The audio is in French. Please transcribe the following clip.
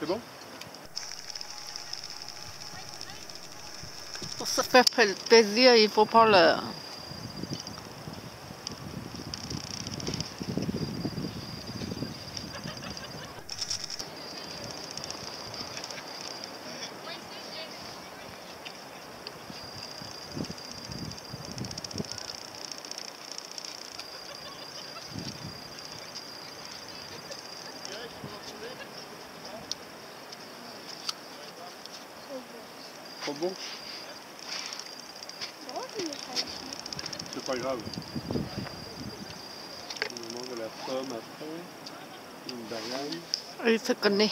C'est bon? Se faire plaisir, il faut pas le... Trop bon C'est pas grave. On mange de la pomme après, une banane. Il se connaît.